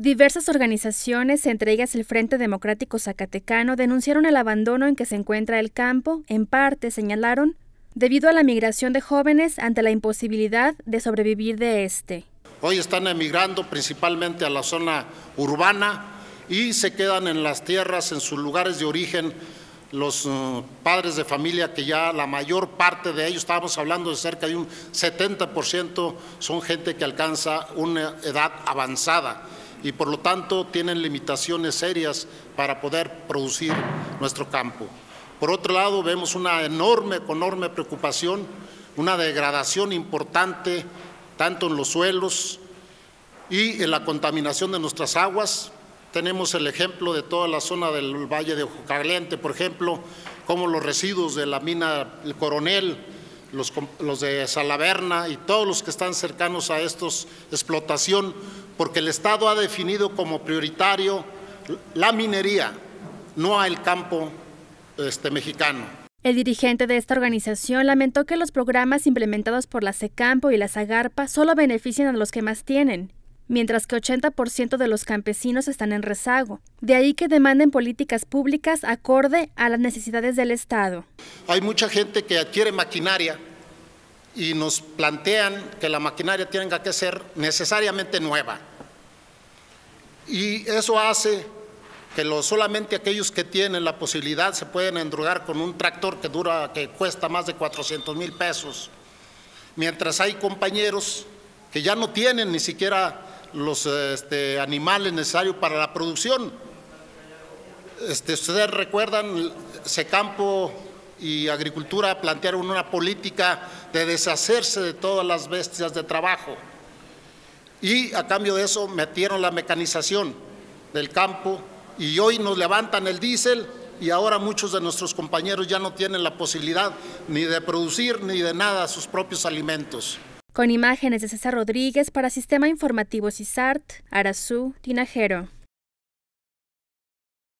Diversas organizaciones, entre ellas el Frente Democrático Zacatecano, denunciaron el abandono en que se encuentra el campo, en parte, señalaron, debido a la migración de jóvenes ante la imposibilidad de sobrevivir de este. Hoy están emigrando principalmente a la zona urbana y se quedan en las tierras, en sus lugares de origen, los uh, padres de familia que ya la mayor parte de ellos, estábamos hablando de cerca de un 70%, son gente que alcanza una edad avanzada y por lo tanto tienen limitaciones serias para poder producir nuestro campo. Por otro lado, vemos una enorme, enorme preocupación, una degradación importante tanto en los suelos y en la contaminación de nuestras aguas. Tenemos el ejemplo de toda la zona del Valle de Ojo por ejemplo, como los residuos de la mina El Coronel, los, los, de Salaverna y todos los que están cercanos a estos explotación, porque el Estado ha definido como prioritario la minería, no al campo este, mexicano. El dirigente de esta organización lamentó que los programas implementados por la SECAMPO y la SAGARPA solo benefician a los que más tienen, mientras que 80% de los campesinos están en rezago. De ahí que demanden políticas públicas acorde a las necesidades del Estado. Hay mucha gente que adquiere maquinaria y nos plantean que la maquinaria tenga que ser necesariamente nueva. Y eso hace que solamente aquellos que tienen la posibilidad se pueden endrogar con un tractor que dura, que cuesta más de 400 mil pesos, mientras hay compañeros que ya no tienen ni siquiera los este, animales necesarios para la producción. Este, ustedes recuerdan, Secampo y Agricultura plantearon una política de deshacerse de todas las bestias de trabajo y a cambio de eso metieron la mecanización del campo y hoy nos levantan el diésel y ahora muchos de nuestros compañeros ya no tienen la posibilidad ni de producir ni de nada sus propios alimentos. Con imágenes de César Rodríguez para Sistema Informativo CISART, Arazú, Tinajero.